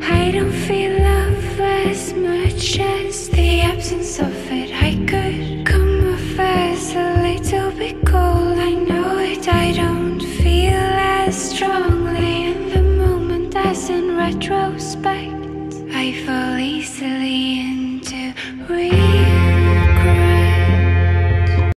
I don't feel love as much as the absence of it. I could come off as a little bit cold. I know it. I don't feel as strongly in the moment as in retrospect. I fall easily.